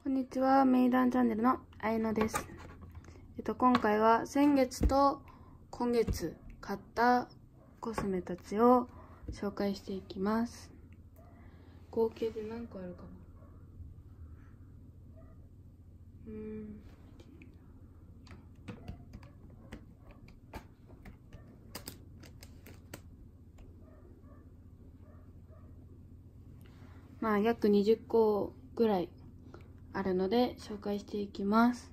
こんにちは、メイダンチャンネルのあやのです。えっと、今回は先月と今月買ったコスメたちを紹介していきます。合計で何個あるかな？うん。まあ約20個ぐらいあるので紹介していきます。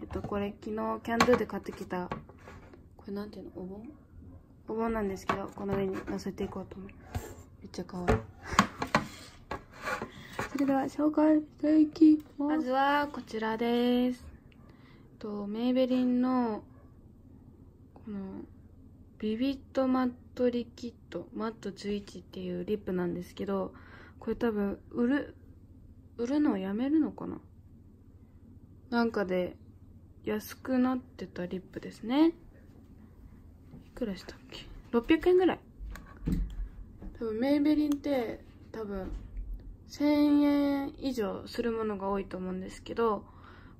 えっとこれ昨日キャンドゥで買ってきたこれなんていうの？お盆？お盆なんですけどこの上に乗せていこうと思うめっちゃ可愛い。それでは紹介していきます。まずはこちらです。とメイベリンのこのビビットマットリキッドマット11っていうリップなんですけどこれ多分売る売るのをやめるのかな？なんかで安くなってたリップですね。いくらしたっけ？600円ぐらい。多分メイベリンって多分1000円以上するものが多いと思うんですけど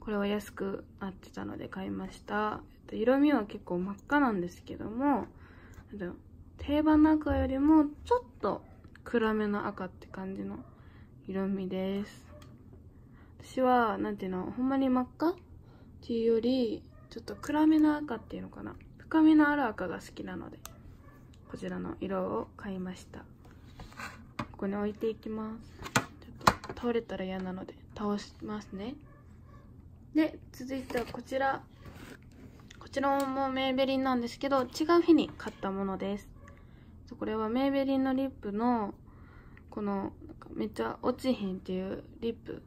これは安くなってたので買いました。色味は結構真っ赤なんですけども定番の赤よりもちょっと暗めの赤って感じの色味です。私は何ていうのほんまに真っ赤っていうよりちょっと暗めの赤っていうのかな。深みのある赤が好きなのでこちらの色を買いました。ここに置いていきます。ちょっと倒れたら嫌なので倒しますね。で続いてはこちら。こちらもメイベリンなんですけど違う日に買ったものです。これはメイベリンのリップのこのめっちゃ落ちひんっていうリップ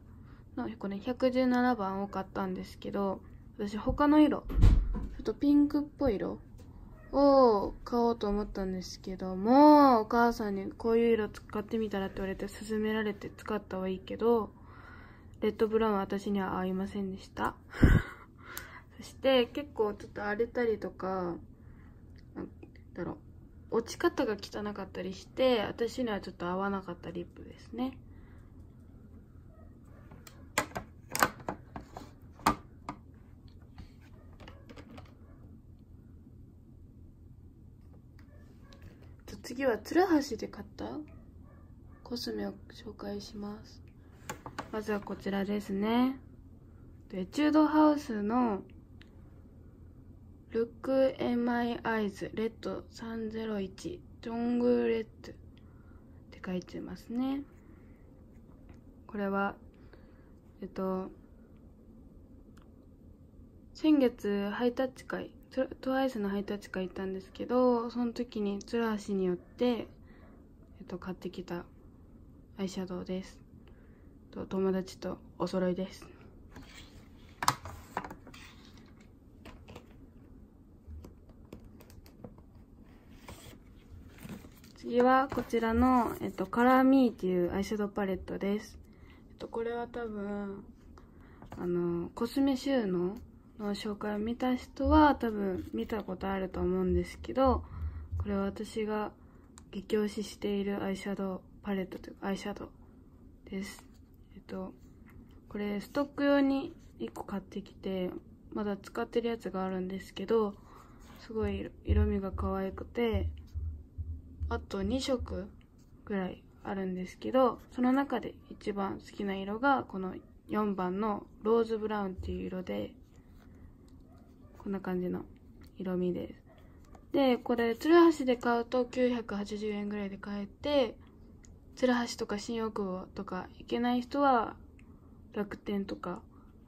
のこれ117番を買ったんですけど私他の色ちょっとピンクっぽい色を買おうと思ったんですけどもお母さんにこういう色使ってみたらって言われて勧められて使ったはいいけどレッドブラウンは私には合いませんでした。そして結構ちょっと荒れたりとかなんだろう落ち方が汚かったりして私にはちょっと合わなかったリップですね。次はつるはしで買った？コスメを紹介します。まずはこちらですね。エチュードハウスの Look in my eyes. Red 301ジョングレッドって書いてますね。これはえっと先月ハイタッチ会トワイスのハイタッチ会行ったんですけどその時にツラ橋によって、えっと、買ってきたアイシャドウです。と友達とお揃いです。次はこちらの、えっと、カラーミーっていうアイシャドウパレットです。えっと、これは多分、あの、コスメ収納の紹介を見た人は多分見たことあると思うんですけど、これは私が激推ししているアイシャドウパレットというかアイシャドウです。えっと、これストック用に1個買ってきて、まだ使ってるやつがあるんですけど、すごい色味が可愛くて、あと2色ぐらいあるんですけどその中で一番好きな色がこの4番のローズブラウンっていう色でこんな感じの色味です。でこれツルハシで買うと980円ぐらいで買えてツルハシとか新大久保とか行けない人は楽天とか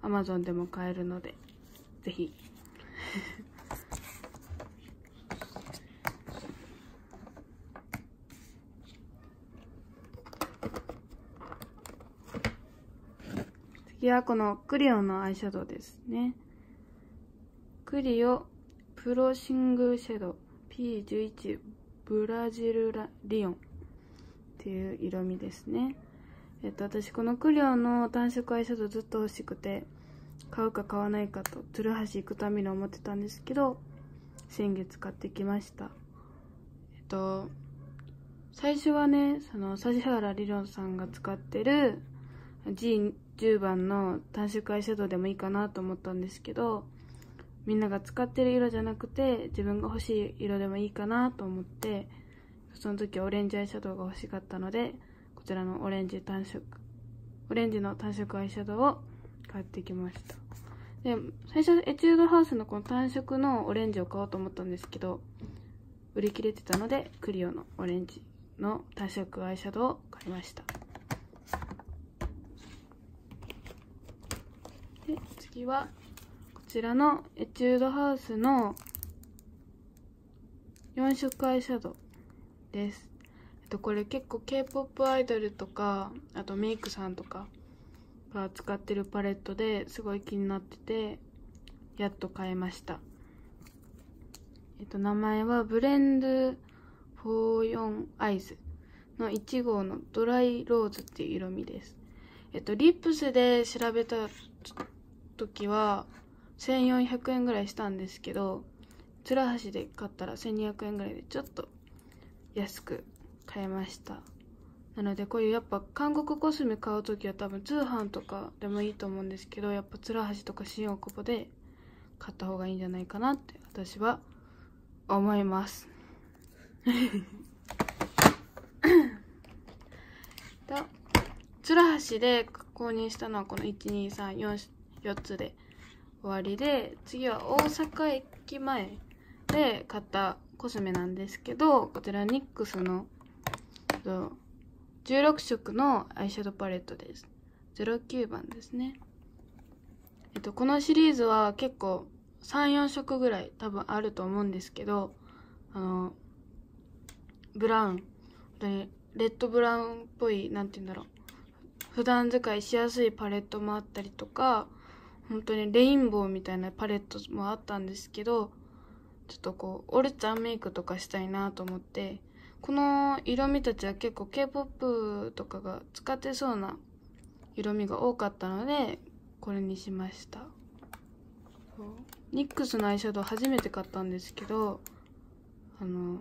アマゾンでも買えるのでぜひ。次はこのクリオのアイシャドウですね？クリオプロシングシャドウ P11 ブラジルリオンっていう色味ですね。えっと、私このクリオの単色アイシャドウずっと欲しくて、買うか買わないかと、鶴橋行くために思ってたんですけど、先月買ってきました。えっと、最初はね、その、指原理論さんが使ってる G 10番の単色アイシャドウでもいいかなと思ったんですけどみんなが使ってる色じゃなくて自分が欲しい色でもいいかなと思ってその時オレンジアイシャドウが欲しかったのでこちらのオレンジ単色オレンジの単色アイシャドウを買ってきました。で最初エチュードハウスのこの単色のオレンジを買おうと思ったんですけど売り切れてたのでクリオのオレンジの単色アイシャドウを買いました。で次はこちらのエチュードハウスの4色アイシャドウです。えっと、これ結構 K-POP アイドルとか、あとメイクさんとかが使ってるパレットですごい気になってて、やっと買えました。えっと、名前はブレンド44アイズの1号のドライローズっていう色味です。えっと、リップスで調べた時は1400円ぐらいしたんですけど、つらはしで買ったら1200円ぐらいでちょっと安く買えました。なのでこういうやっぱ韓国コスメ買う時は多分通販とかでもいいと思うんですけどやっぱつらはしとか新大久保で買った方がいいんじゃないかなって私は思います。とつらはしで購入したのはこの1234 4 4つで終わりで次は大阪駅前で買ったコスメなんですけどこちら NYX の16色のアイシャドウパレットです。09番ですね。えっとこのシリーズは結構34色ぐらい多分あると思うんですけどあのブラウン。レッドブラウンっぽい何て言うんだろう。普段使いしやすいパレットもあったりとか本当にレインボーみたいなパレットもあったんですけどちょっとこうオルちゃんメイクとかしたいなと思ってこの色味たちは結構 K-POP とかが使ってそうな色味が多かったのでこれにしました。ニックスのアイシャドウ初めて買ったんですけどあの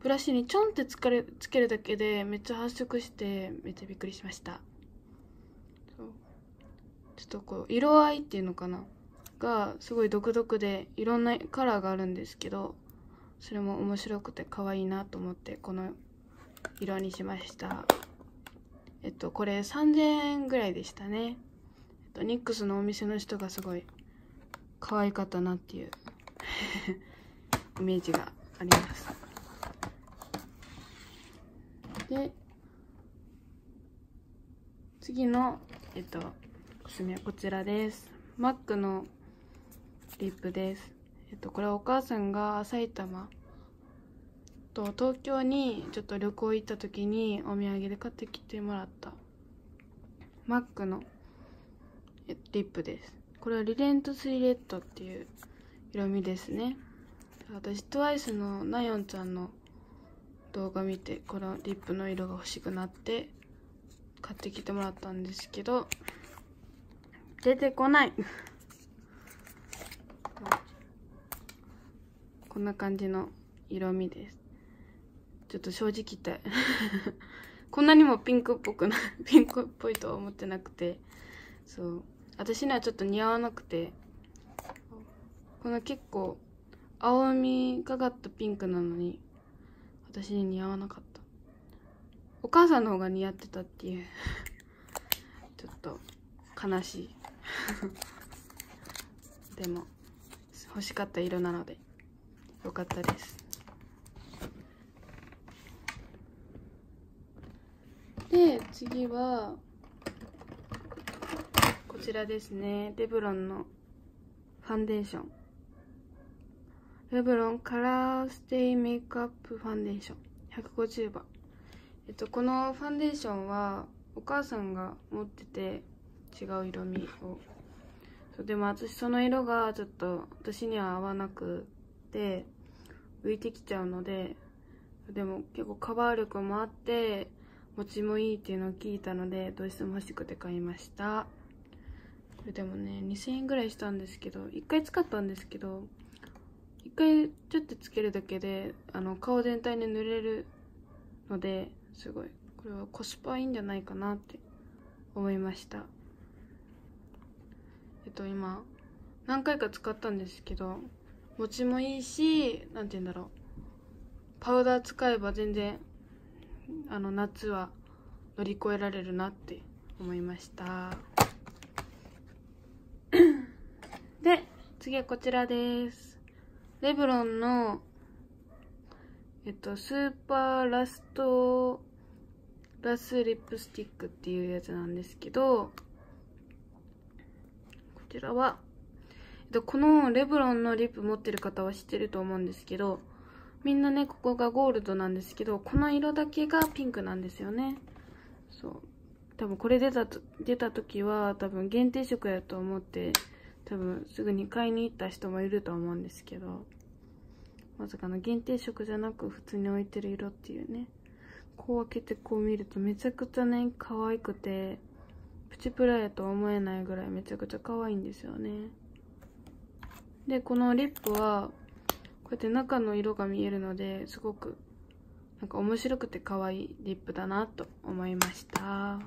ブラシにちょんってつかれつけるだけでめっちゃ発色してめっちゃびっくりしました。ちょっとこう色合いっていうのかな？がすごい独特でいろんなカラーがあるんですけどそれも面白くて可愛いなと思ってこの色にしました。えっとこれ3000円ぐらいでしたね、えっと、ニックスのお店の人がすごい可愛かったなっていう イメージがあります。で次のえっとおすすめはこちらです MAC のリップです。えっと、これはお母さんが埼玉と東京にちょっと旅行行った時にお土産で買ってきてもらったマックのリップです。これはリレントスリレットっていう色味ですね。私 TWICE のナヨンちゃんの動画見てこのリップの色が欲しくなって買ってきてもらったんですけど出てこない。こんな感じの色味です。ちょっと正直言って。こんなにもピンクっぽくない。ピンクっぽいとは思ってなくて。そう。私にはちょっと似合わなくて。この結構青みがかったピンクなのに私に似合わなかった。お母さんの方が似合ってたっていう。ちょっと悲しい。でも欲しかった色なのでよかったです。で次はこちらですね。レブロンのファンデーション。レブロンカラーステイメイクアップファンデーション。150番。えっとこのファンデーションはお母さんが持ってて違う色味を。でも私その色がちょっと私には合わなくて浮いてきちゃうのででも結構カバー力もあって持ちもいいっていうのを聞いたのでどうしても欲しくて買いました。これでもね2000円ぐらいしたんですけど1回使ったんですけど1回ちょっとつけるだけであの顔全体に塗れるのですごい。これはコスパいいんじゃないかなって思いました。えっと今何回か使ったんですけど持ちもいいし何て言うんだろう。パウダー使えば全然あの夏は乗り越えられるなって思いました。で次はこちらです。レブロンのえっとスーパーラストラスリップスティックっていうやつなんですけどちらは、このレブロンのリップ持ってる方は知ってると思うんですけどみんなねここがゴールドなんですけどこの色だけがピンクなんですよね。そう。多分これ出た出た時は多分限定色やと思って多分すぐに買いに行った人もいると思うんですけどまさかの限定色じゃなく普通に置いてる色っていうね。こう開けてこう見るとめちゃくちゃね可愛くてプチプラやと思えないぐらいめちゃくちゃ可愛いんですよね。でこのリップはこうやって中の色が見えるのですごくなんか面白くて可愛いリップだなと思いました。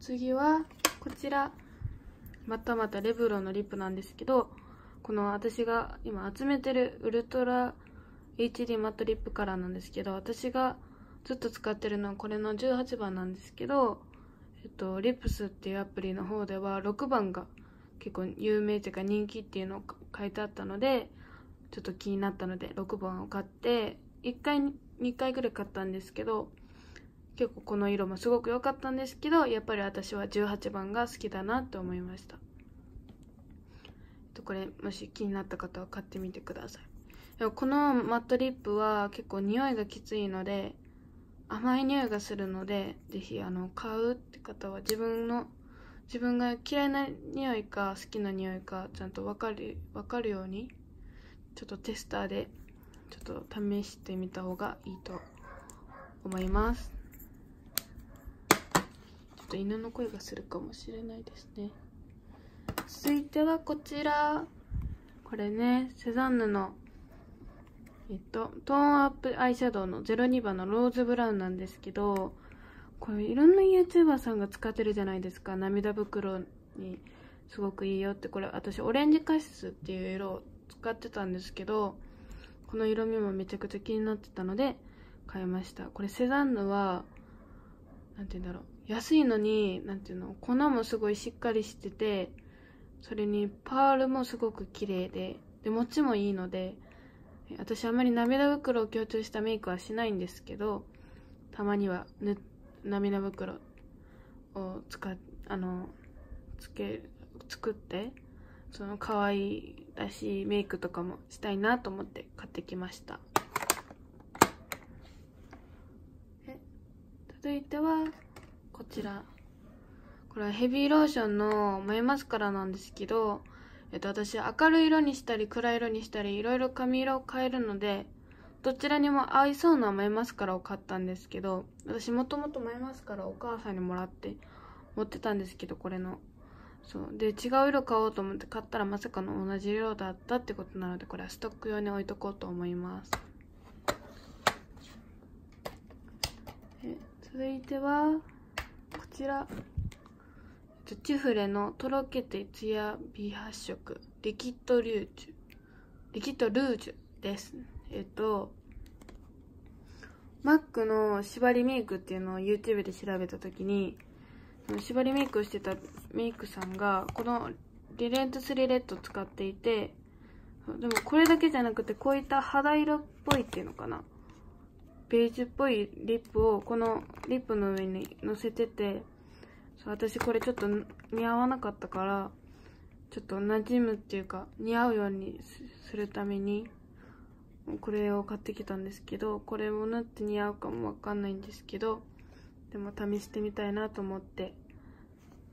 次はこちらまたまたレブロのリップなんですけどこの私が今集めてるウルトラ HD マットリップカラーなんですけど私がずっと使ってるのはこれの18番なんですけど、えっと、リップスっていうアプリの方では6番が結構有名というか人気っていうのを書いてあったのでちょっと気になったので6番を買って1回2回ぐらい買ったんですけど結構この色もすごく良かったんですけどやっぱり私は18番が好きだなと思いました。これもし気になった方は買ってみてください。でもこのマットリップは結構匂いがきついので甘い匂いがするのでぜひあの買うって方は自分の自分が嫌いな匂いか好きな匂いかちゃんと分かる分かるようにちょっとテスターでちょっと試してみた方がいいと思います。ちょっと犬の声がするかもしれないですね。続いてはこちら。これねセザンヌのえっと、トーンアップアイシャドウの02番のローズブラウンなんですけど、これいろんな YouTuber さんが使ってるじゃないですか。涙袋にすごくいいよって。これ私オレンジカシスっていう色を使ってたんですけど、この色味もめちゃくちゃ気になってたので買いました。これセザンヌは、なんて言うんだろう。安いのに、なんていうの、粉もすごいしっかりしてて、それにパールもすごく綺麗で、で、持ちもいいので、私あんまり涙袋を強調したメイクはしないんですけどたまには涙袋を使っあのつけ作ってその可愛らしいメイクとかもしたいなと思って買ってきました。続いてはこちら。これはヘビーローションの眉マスカラなんですけどえっと、私明るい色にしたり暗い色にしたりいろいろ髪色を変えるのでどちらにも合いそうな眉マスカラを買ったんですけど私もともと眉マスカラをお母さんにもらって持ってたんですけどこれの。そう。で違う色買おうと思って買ったらまさかの同じ色だったってことなのでこれはストック用に置いとこうと思います。続いてはこちら。チュフレのとろけてツヤ美発色リキッドリュージュリキッドルージュです。えっとマックの縛りメイクっていうのを YouTube で調べた時に縛りメイクをしてたメイクさんがこのリレントスリレット使っていてでもこれだけじゃなくてこういった肌色っぽいっていうのかな。ベージュっぽいリップをこのリップの上にのせててそう私これちょっと似合わなかったからちょっと馴染むっていうか似合うようにするためにこれを買ってきたんですけどこれも縫って似合うかもわかんないんですけどでも試してみたいなと思って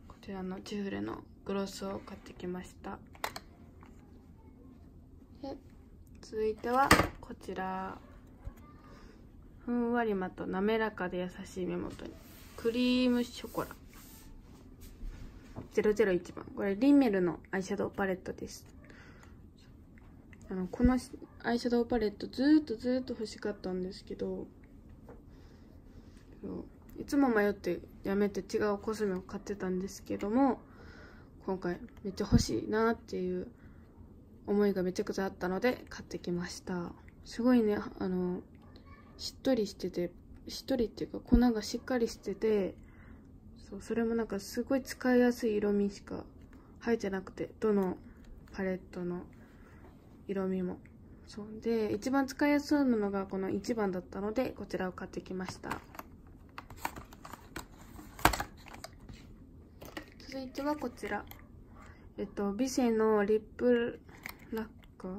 こちらのチューレのグロスを買ってきました。で続いてはこちら。ふんわりまと滑らかで優しい目元にクリームショコラ。001番。これリンメルのアイシャドウパレットです。あのこのアイシャドウパレットずっとずっと欲しかったんですけどいつも迷ってやめて違うコスメを買ってたんですけども今回めっちゃ欲しいなっていう思いがめちゃくちゃあったので買ってきました。すごいねあのしっとりしててしっとりっていうか粉がしっかりしててそうそれもなんかすごい使いやすい色味しか入ってなくてどのパレットの色味も。そうで一番使いやすいのがこの1番だったのでこちらを買ってきました。続いてはこちら。えっとビセのリップラッカー？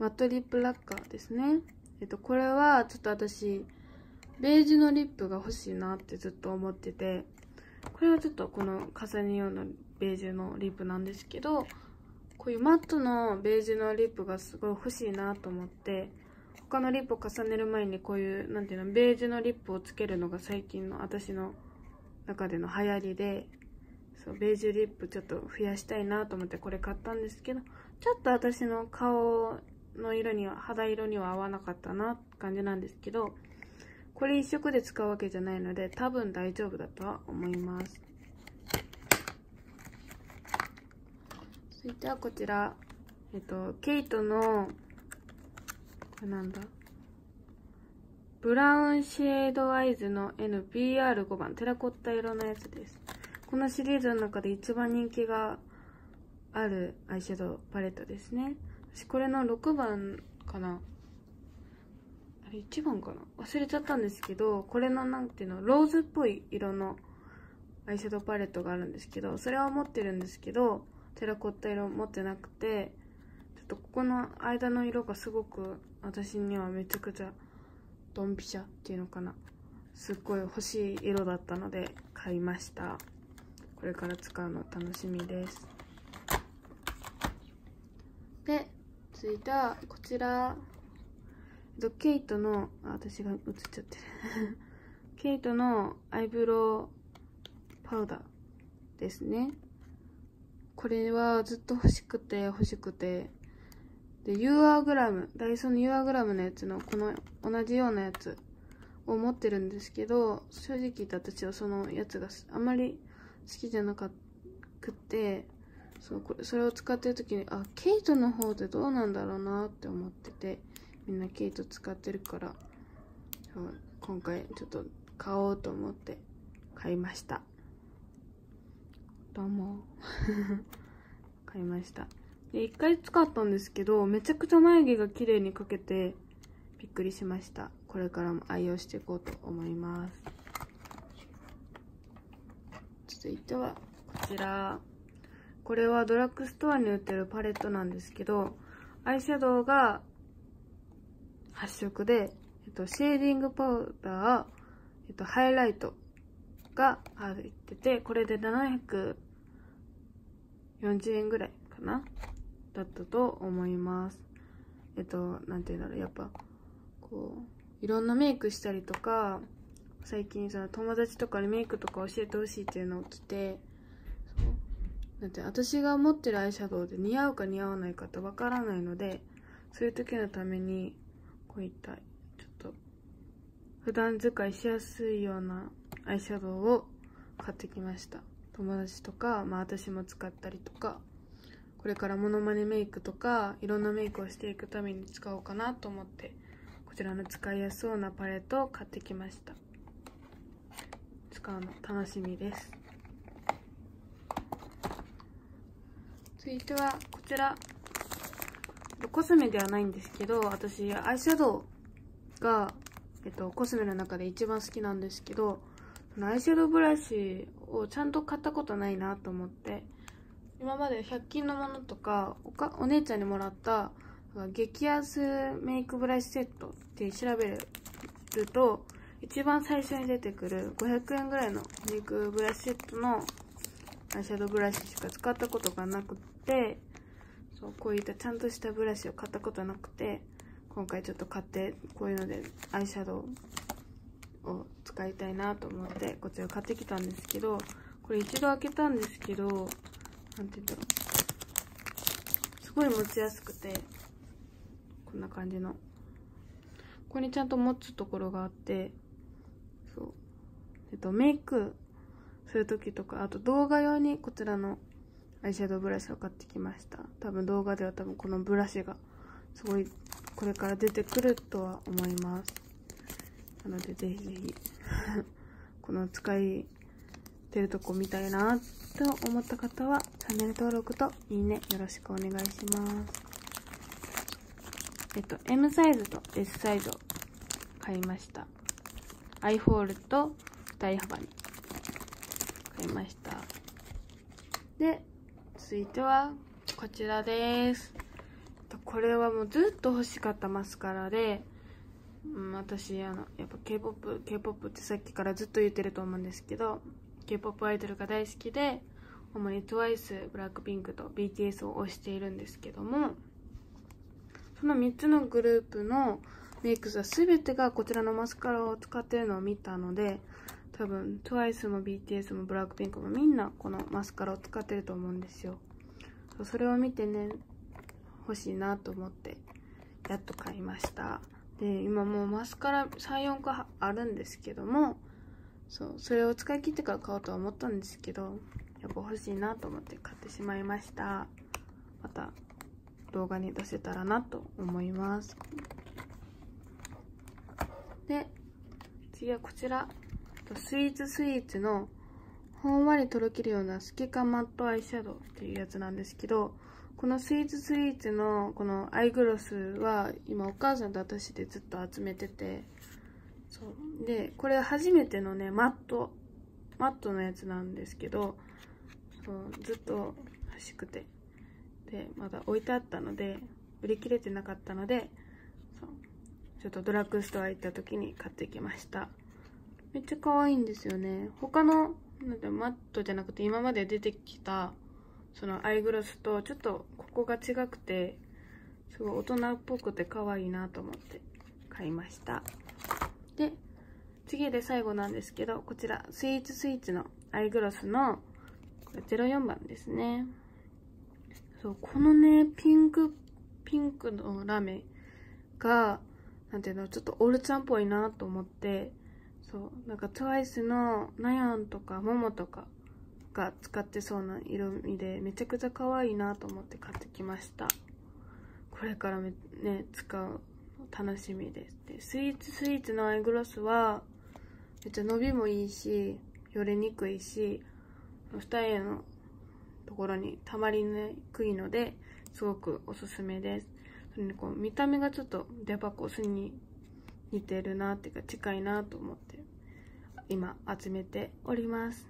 マットリップラッカーですね。えっとこれはちょっと私ベージュのリップが欲しいなってずっと思っててこれはちょっとこの重ね用のベージュのリップなんですけどこういうマットのベージュのリップがすごい欲しいなと思って他のリップを重ねる前にこういうなんていうのベージュのリップをつけるのが最近の私の中での流行りでそうベージュリップちょっと増やしたいなと思ってこれ買ったんですけどちょっと私の顔の色には肌色には合わなかったなって感じなんですけどこれ一色で使うわけじゃないので多分大丈夫だとは思います。続いてはこちらえっとケイトのこれなんだ？ブラウンシェードアイズの NPR5 番テラコッタ色のやつです。このシリーズの中で一番人気があるアイシャドウパレットですね。私これの6番かな。あれ1番かな？忘れちゃったんですけどこれのなんていうのローズっぽい色のアイシャドウパレットがあるんですけどそれは持ってるんですけどテラコッタ色持ってなくてちょっとここの間の色がすごく私にはめちゃくちゃドンピシャっていうのかな。すっごい欲しい色だったので買いました。これから使うの楽しみです。で続いてはこちら。ケイトのあ私が映っちゃってる。ケイトのアイブロウパウダーですね。これはずっと欲しくて欲しくて。で UR グラムダイソーの UR グラムのやつのこの同じようなやつを持ってるんですけど正直言って私はそのやつがあんまり好きじゃなくてそうこれそれを使ってる時にあケイトの方でどうなんだろうなって思ってて。みんなケイト使ってるから今回ちょっと買おうと思って買いました。どうも。買いました。で1回使ったんですけどめちゃくちゃ眉毛が綺麗に描けてびっくりしました。これからも愛用していこうと思います。続いてはこちら。これはドラッグストアに売ってるパレットなんですけどアイシャドウが8色で、えっと、シェーディングパウダー、えっと、ハイライトが入っててこれで740円ぐらいかなだったと思います。えっとなんて言うんだろうやっぱこういろんなメイクしたりとか最近その友達とかにメイクとか教えてほしいっていうのを来てだって私が持ってるアイシャドウで似合うか似合わないかってわからないのでそういう時のためにこうい。ったちょっと普段使いしやすいようなアイシャドウを買ってきました。友達とか、まあ、私も使ったりとかこれからモノマネメイクとかいろんなメイクをしていくために使おうかなと思ってこちらの使いやすそうなパレットを買ってきました。使うの楽しみです。続いてはこちら。コスメではないんですけど私アイシャドウが、えっと、コスメの中で一番好きなんですけどそのアイシャドウブラシをちゃんと買ったことないなと思って今まで100均のものとかおかお姉ちゃんにもらった激安メイクブラシセットって調べると一番最初に出てくる500円ぐらいのメイクブラシセットのアイシャドウブラシしか使ったことがなくてそうこういったちゃんとしたブラシを買ったことなくて今回ちょっと買ってこういうのでアイシャドウを使いたいなと思ってこちら買ってきたんですけどこれ一度開けたんですけど何て言うんだろう。すごい持ちやすくてこんな感じの。ここにちゃんと持つところがあってそう。えっとメイクそういう時とかあと動画用にこちらのアイシャドウブラシを買ってきました。多分動画では多分このブラシがすごいこれから出てくるとは思います。なのでぜひぜひ この使いてるとこ見たいなと思った方はチャンネル登録といいねよろしくお願いします。えっと M サイズと S サイズを買いました。アイフォールと二重幅に買いました。で続いてはこちらです。これはもうずっと欲しかったマスカラで、うん、私あのやっぱ k p o p k p o p ってさっきからずっと言ってると思うんですけど k p o p アイドルが大好きで主に TWICE、ブラックピンクと BTS を推しているんですけどもその3つのグループのメイクは全てがこちらのマスカラを使ってるのを見たので多分 TWICE も BTS もブラックピンクもみんなこのマスカラを使ってると思うんですよ。それを見てね欲しいなと思ってやっと買いました。で今もうマスカラ34個あるんですけどもそうそれを使い切ってから買おうとは思ったんですけどやっぱ欲しいなと思って買ってしまいました。また動画に出せたらなと思います。で次はこちら。スイーツスイーツのほんわりとろけるような透け感マットアイシャドウっていうやつなんですけどこのスイーツスイーツのこのアイグロスは今お母さんと私でずっと集めててそう。でこれ初めてのねマットマットのやつなんですけどそうずっと欲しくて。でまだ置いてあったので売り切れてなかったのでそう。ちょっとドラッグストア行った時に買ってきました。めっちゃ可愛いんですよね。他のなんてマットじゃなくて今まで出てきたそのアイグロスとちょっとここが違くてすごい大人っぽくて可愛いなと思って買いました。で次で最後なんですけどこちらスイーツスイーツのアイグロスの04番ですね。そうこのねピンクピンクのラメがなんていうのちょっとオールちゃんっぽいなと思ってそう。なんか TWICE のナヤンとかモモとかが使ってそうな色味でめちゃくちゃ可愛いなと思って買ってきました。これからね使う楽しみです。でスイーツスイーツのアイグロスはめっちゃ伸びもいいしよれにくいし二重のところにたまりにくいのですごくおすすめです。それにこう見た目がちょっとデパコスに似てるなっていうか近いなと思って今集めております、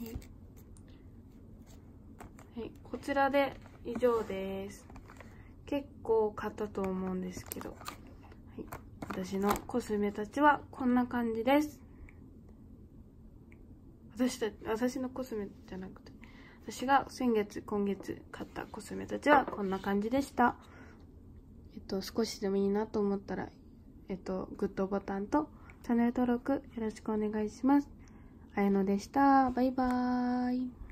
はい、はい、こちらで以上です。結構買ったと思うんですけど、はい、私のコスメたちはこんな感じです。私た私のコスメじゃなくて私が先月今月買ったコスメたちはこんな感じでした。えっと少しでもいいなと思ったらえっと、グッドボタンとチャンネル登録よろしくお願いします。あやのでした。バイバーイ。